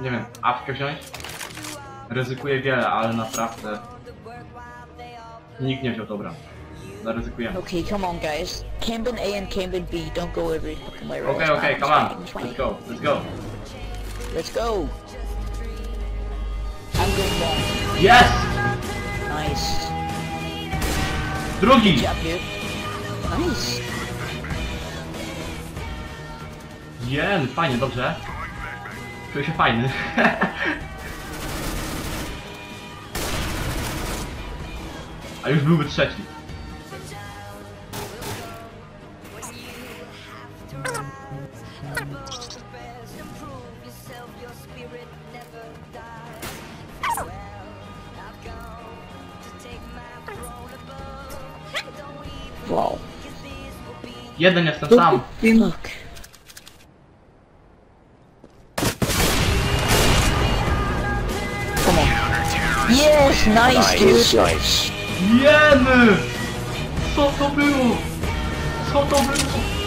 Nie wiem, apkę wziąć? Ryzykuję wiele, ale naprawdę... Nikt nie wziął, dobra. Zaryzykujemy. Okay, come on, guys. Cambin A and Cambin B. Don't go every fucking way. Okay, okay, come on. Let's go, let's go. Let's go. I'm going down. Jest! Nice. Drugi! Nice. Jen, fajnie, dobrze. Czuję się fajny. A już byłby trzeci. Wow. Jeden jestem sam. Fuck. Come on. Yes, nice, Nice, dude. nice. Jen! Co to było? Co to było?